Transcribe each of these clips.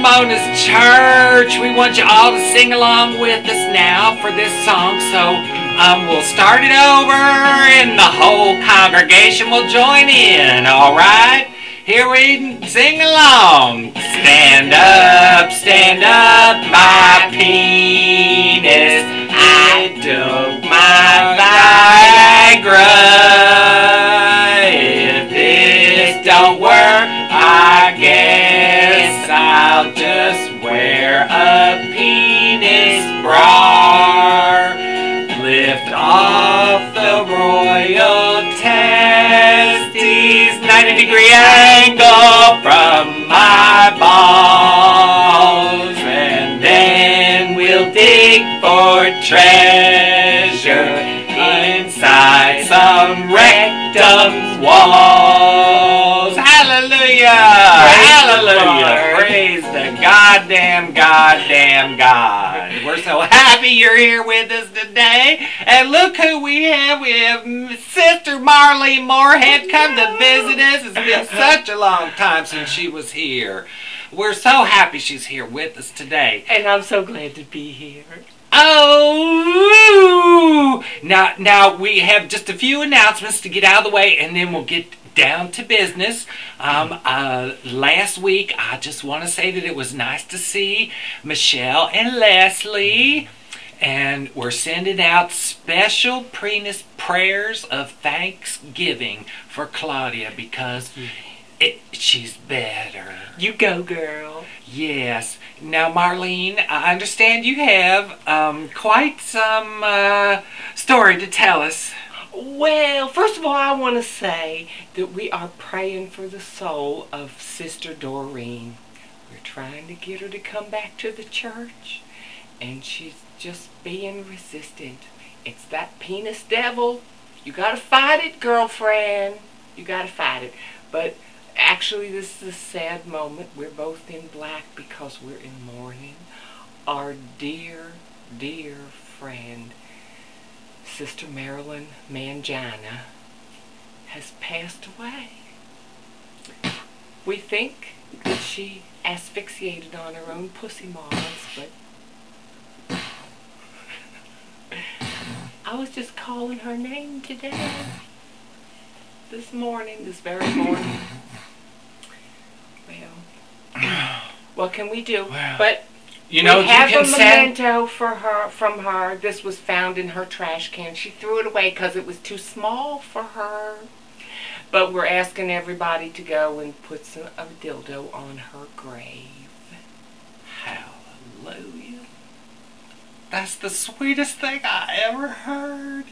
Mona's church. We want you all to sing along with us now for this song. So um, we'll start it over and the whole congregation will join in, all right? Here we sing along. Stand up, stand up, my penis. I took 90 degree angle from my balls, and then we'll dig for treasure inside some rectum walls. Hallelujah! Hallelujah! Praise the goddamn, goddamn God. We're so happy you're here with us today. And look who we have. We have Sister Marley Moorhead come to visit us. It's been such a long time since she was here. We're so happy she's here with us today. And I'm so glad to be here. Oh, now now we have just a few announcements to get out of the way, and then we'll get down to business. Um, uh, last week, I just want to say that it was nice to see Michelle and Leslie. And we're sending out special prenis prayers of thanksgiving for Claudia because it, she's better. You go, girl. Yes. Now, Marlene, I understand you have um, quite some uh, story to tell us. Well, first of all, I want to say that we are praying for the soul of Sister Doreen. We're trying to get her to come back to the church, and she's just being resistant. It's that penis devil. You gotta fight it, girlfriend. You gotta fight it. But actually, this is a sad moment. We're both in black because we're in mourning. Our dear, dear friend, Sister Marilyn Mangina, has passed away. We think that she asphyxiated on her own pussy moths, but I was just calling her name today. This morning, this very morning. Well, what can we do? But You know, we have you a send. memento for her from her. This was found in her trash can. She threw it away because it was too small for her. But we're asking everybody to go and put some a dildo on her grave. Hallelujah. That's the sweetest thing I ever heard.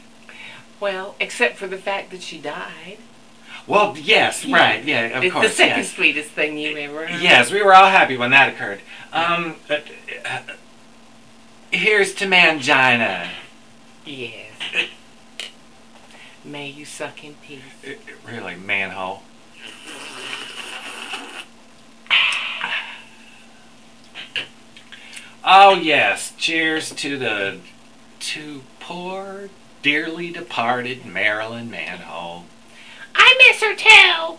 Well, except for the fact that she died. Well, yes, Yeah. right, yeah, of it's course. the second yes. sweetest thing you ever heard. Yes, we were all happy when that occurred. Um, uh, uh, here's to Mangina. Yes. May you suck in peace. Uh, Really, manhole. Oh yes, cheers to the to poor, dearly departed Marilyn Manhole. I miss her too.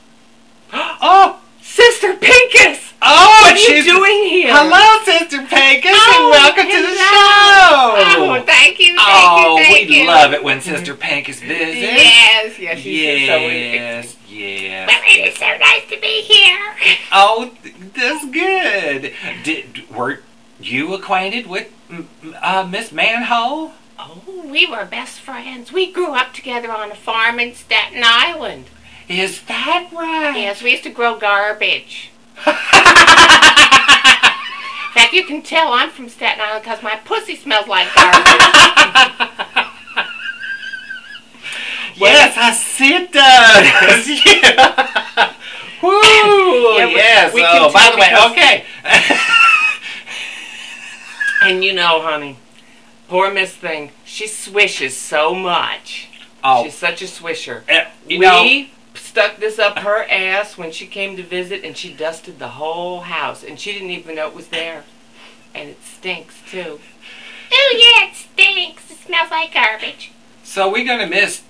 Oh, Sister Pincus! oh, What are you doing here? Hello, Sister Pecos, Oh, and welcome to the show. Oh, thank you, thank Oh, you, thank we you. love it when Sister Pecos visits. Yes, yes, she's so Yes, yes. Well, it is so nice to be here. Oh, that's good. Did were you acquainted with mm, uh, Miss Manhole? Oh, we were best friends. We grew up together on a farm in Staten Island. Is that right? Yes, we used to grow garbage. In fact, you can tell I'm from Staten Island because my pussy smells like garbage. Yes, I see it does. yeah. Woo! Yeah, we- yes. we oh, by the way, okay. and you know, honey, poor Miss Thing, she swishes so much. oh, She's such a swisher. Eh, you we know, stuck this up her ass when she came to visit, and she dusted the whole house, and she didn't even know it was there. And it stinks too. Oh yeah, it stinks. It smells like garbage. so we're gonna miss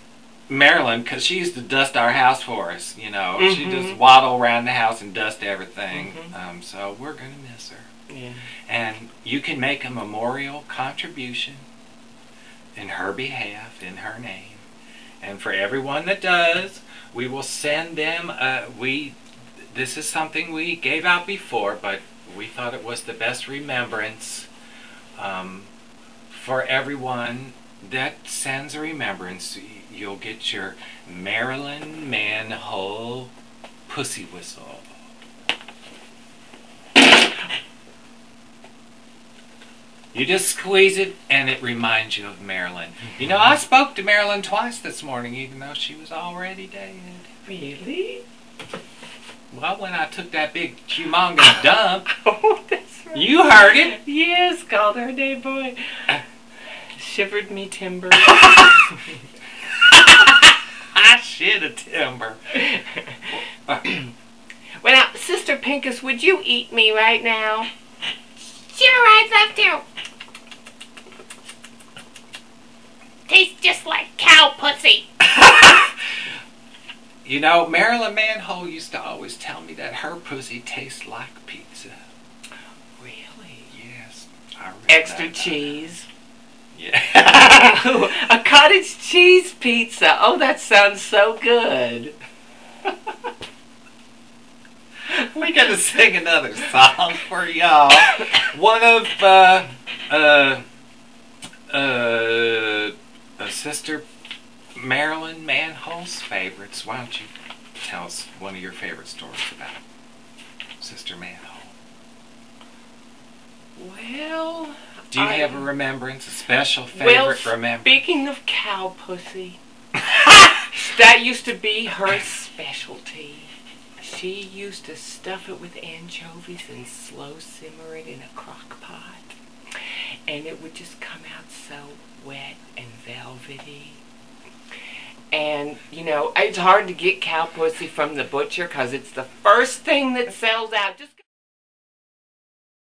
Marilyn, because she used to dust our house for us. You know, she Mhm. just waddle around the house and dust everything. Mhm. Um, so we're gonna miss her. Yeah. And you can make a memorial contribution in her behalf, in her name. And for everyone that does, we will send them. Uh, we this is something we gave out before, but we thought it was the best remembrance um, for everyone that sends a remembrance. You'll get your Marilyn Manhole pussy whistle. You just squeeze it and it reminds you of Marilyn. You know, I spoke to Marilyn twice this morning, even though she was already dead. Really? Well, when I took that big humongous dump, Oh, that's right. you heard it. Yes, called her day boy. Shivered me timber. Shit a timber. well, now, Sister Pincus, would you eat me right now? Sure, I'd love to. Tastes just like cow pussy. You know, Marilyn Manhole used to always tell me that her pussy tastes like pizza. Really? Yes. Extra cheese. Yeah. cottage cheese pizza. Oh, that sounds so good. we gotta sing another song for y'all. One of uh uh uh, uh sister Marilyn Manhole's favorites. Why don't you tell us one of your favorite stories about Sister Manhole? Well, Do you I- have a remembrance, a special well, favorite remembrance? speaking of cow pussy, that used to be her specialty. She used to stuff it with anchovies and slow simmer it in a crock pot. And it would just come out so wet and velvety. And, you know, it's hard to get cow pussy from the butcher because it's the first thing that sells out. Just